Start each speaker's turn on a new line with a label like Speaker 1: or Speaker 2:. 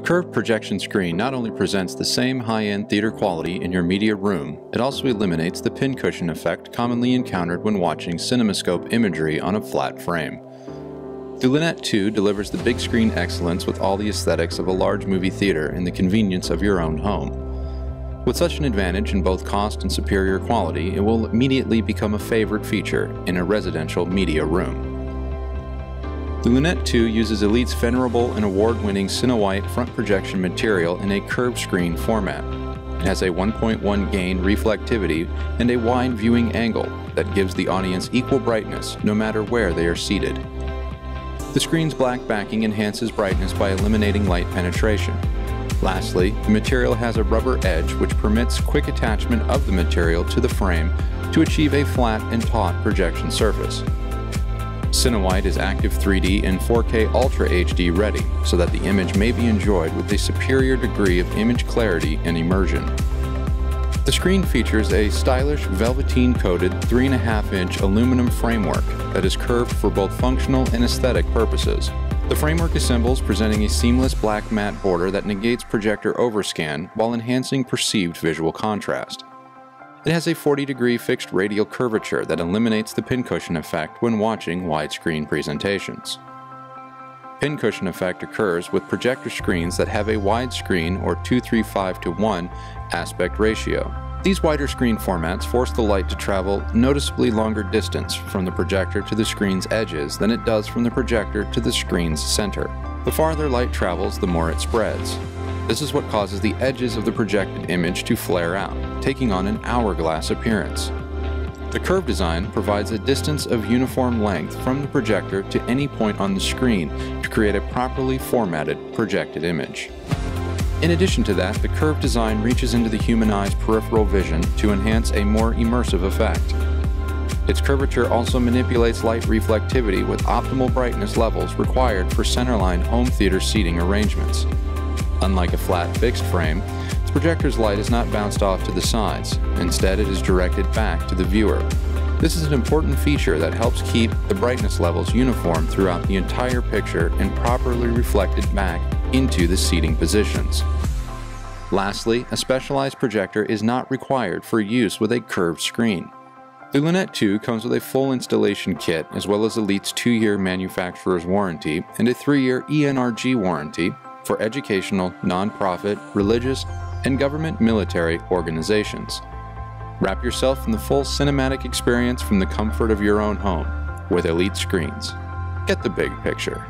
Speaker 1: A curved projection screen not only presents the same high-end theater quality in your media room, it also eliminates the pincushion effect commonly encountered when watching CinemaScope imagery on a flat frame. The Lunette 2 delivers the big screen excellence with all the aesthetics of a large movie theater and the convenience of your own home. With such an advantage in both cost and superior quality, it will immediately become a favorite feature in a residential media room. The Lunette 2 uses Elite's venerable and award-winning Cinewhite front projection material in a curved screen format. It has a 1.1 gain reflectivity and a wide viewing angle that gives the audience equal brightness no matter where they are seated. The screen's black backing enhances brightness by eliminating light penetration. Lastly, the material has a rubber edge which permits quick attachment of the material to the frame to achieve a flat and taut projection surface. Cinewhite is active 3D and 4K Ultra HD ready so that the image may be enjoyed with a superior degree of image clarity and immersion. The screen features a stylish velveteen coated 3.5 inch aluminum framework that is curved for both functional and aesthetic purposes. The framework assembles presenting a seamless black matte border that negates projector overscan while enhancing perceived visual contrast. It has a 40 degree fixed radial curvature that eliminates the pincushion effect when watching widescreen presentations. Pincushion effect occurs with projector screens that have a widescreen or 235 to 1 aspect ratio. These wider screen formats force the light to travel noticeably longer distance from the projector to the screen's edges than it does from the projector to the screen's center. The farther light travels, the more it spreads. This is what causes the edges of the projected image to flare out, taking on an hourglass appearance. The curve design provides a distance of uniform length from the projector to any point on the screen to create a properly formatted projected image. In addition to that, the curve design reaches into the human eye's peripheral vision to enhance a more immersive effect. Its curvature also manipulates light reflectivity with optimal brightness levels required for centerline home theater seating arrangements. Unlike a flat fixed frame, the projector's light is not bounced off to the sides. Instead, it is directed back to the viewer. This is an important feature that helps keep the brightness levels uniform throughout the entire picture and properly reflected back into the seating positions. Lastly, a specialized projector is not required for use with a curved screen. The Lunette 2 comes with a full installation kit as well as Elite's 2-year manufacturer's warranty and a 3-year ENRG warranty for educational, nonprofit, religious, and government military organizations. Wrap yourself in the full cinematic experience from the comfort of your own home with Elite Screens. Get the big picture.